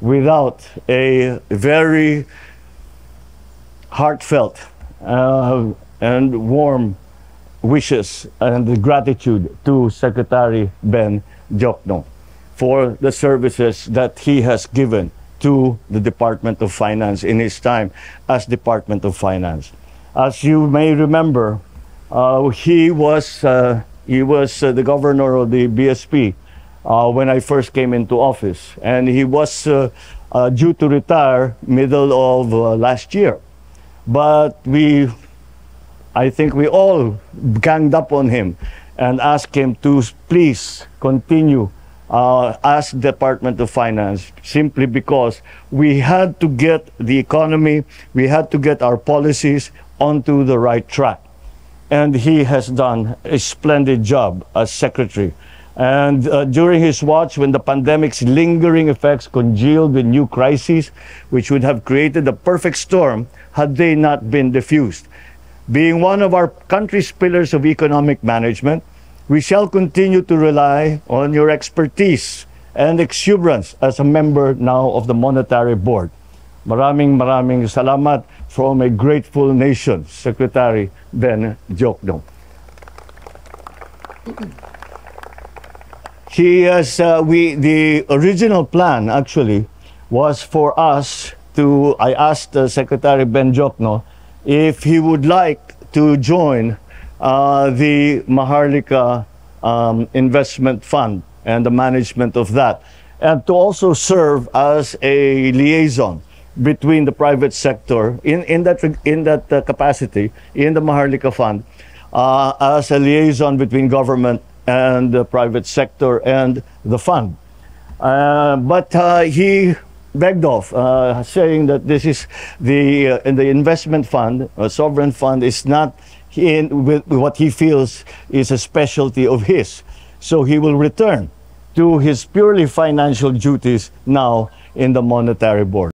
without a very heartfelt uh, and warm wishes and gratitude to Secretary Ben Diokno for the services that he has given to the Department of Finance in his time as Department of Finance. As you may remember, uh, he was uh, he was uh, the governor of the BSP uh, when I first came into office, and he was uh, uh, due to retire middle of last year. But we, I think we all ganged up on him and asked him to please continue uh, as Department of Finance simply because we had to get the economy, we had to get our policies onto the right track. And he has done a splendid job as secretary. And uh, during his watch, when the pandemic's lingering effects congealed with new crises, which would have created a perfect storm had they not been diffused. Being one of our country's pillars of economic management, we shall continue to rely on your expertise and exuberance as a member now of the Monetary Board. Maraming maraming salamat from a grateful nation, Secretary Ben Diokno. He has, uh, we, the original plan actually was for us to, I asked uh, Secretary Ben Diokno if he would like to join uh, the Maharlika um, Investment Fund and the management of that, and to also serve as a liaison between the private sector in, in that, in that uh, capacity in the Maharlika Fund uh, as a liaison between government and the private sector and the fund. Uh, but uh, he begged off, uh, saying that this is the uh, the investment fund, a sovereign fund, is not in with what he feels is a specialty of his. So he will return to his purely financial duties now in the monetary board.